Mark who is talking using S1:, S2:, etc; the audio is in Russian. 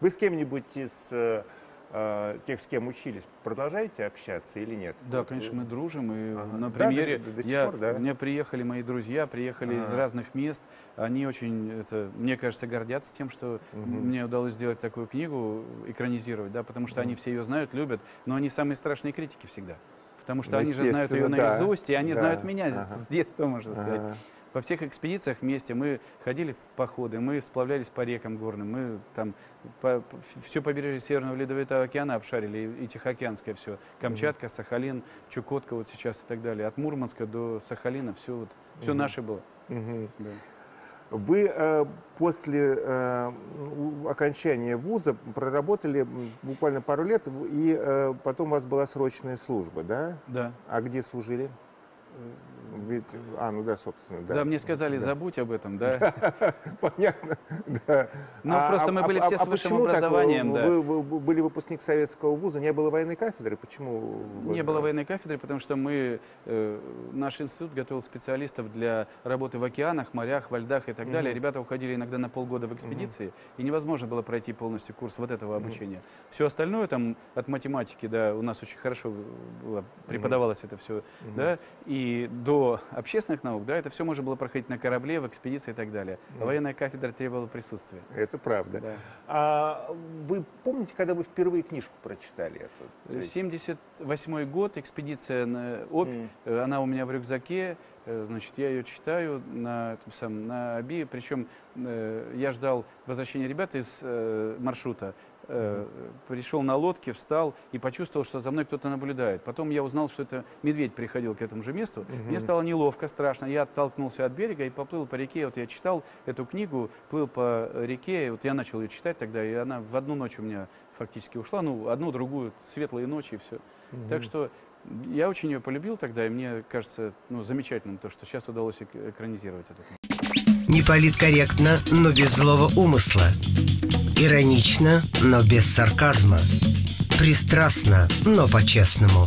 S1: Вы с кем-нибудь из э, э, тех, с кем учились, продолжаете общаться или нет?
S2: Да,
S1: Вот,
S2: конечно,
S1: э,
S2: мы дружим. И
S1: Ага.
S2: на
S1: Да,
S2: примере
S1: до- до
S2: я,
S1: пор, да?
S2: у меня приехали мои друзья, приехали из
S1: Ага.
S2: разных мест. Они очень, это, мне кажется, гордятся тем, что
S1: Мгм.
S2: мне удалось сделать такую книгу, экранизировать, да, потому что они
S1: Мгм.
S2: все ее знают, любят, но они самые страшные критики всегда. Потому что
S1: Ну,
S2: они же знают ее
S1: да.
S2: наизусть, и они
S1: Да.
S2: знают меня
S1: Ага.
S2: с детства, можно сказать.
S1: Ага.
S2: Во всех экспедициях вместе мы ходили в походы, мы сплавлялись по рекам горным, мы там все побережье Северного Ледовитого океана обшарили, и, и Тихоокеанское все. Камчатка, Сахалин, Чукотка вот сейчас и так далее. От Мурманска до Сахалина все вот, все
S1: Мгм.
S2: наше было.
S1: Мгм.
S2: Да.
S1: Вы э, после э, окончания вуза проработали буквально пару лет, и э, потом у вас была срочная служба, да?
S2: Да.
S1: А где служили? Ведь- а, ну да, собственно, да.
S2: Да. мне сказали,
S1: Да.
S2: забудь об этом, да.
S1: Понятно, да.
S2: Ну, просто мы были все с высшим
S1: так?
S2: образованием, да.
S1: Вы, были выпускник советского вуза, не было военной кафедры, почему?
S2: Не было военной кафедры, потому что мы, э, наш институт готовил специалистов для работы в океанах, морях, во льдах и так далее. Ребята уходили иногда на полгода в экспедиции, и невозможно было пройти полностью курс вот этого обучения. Все остальное там от математики, да, у нас очень хорошо преподавалось это все, да, и до общественных наук, да, это все можно было проходить на корабле, в экспедиции и так далее. А
S1: Мгм.
S2: военная кафедра требовала присутствия.
S1: Это правда.
S2: Да.
S1: А вы помните, когда вы впервые книжку прочитали эту? То есть-
S2: 78 год, экспедиция на
S1: М.
S2: Э, Она у меня в рюкзаке, значит, я ее читаю на, этом самом, на Оби, причем э, я ждал возвращения ребят из э, маршрута, э, пришел на лодке, встал и почувствовал, что за мной кто-то наблюдает. Потом я узнал, что это медведь приходил к этому же месту.
S1: Мгм.
S2: Мне стало неловко, страшно. Я оттолкнулся от берега и поплыл по реке. Вот я читал эту книгу, плыл по реке, и вот я начал ее читать тогда, и она в одну ночь у меня фактически ушла, ну, одну, другую, светлые ночи и все. Так
S1: Мгм.
S2: что я очень ее полюбил тогда, и мне кажется ну, замечательным то, что сейчас удалось эк- экранизировать эту книгу.
S3: Не политкорректно, но без злого умысла. Иронично, но без сарказма. Пристрастно, но по-честному.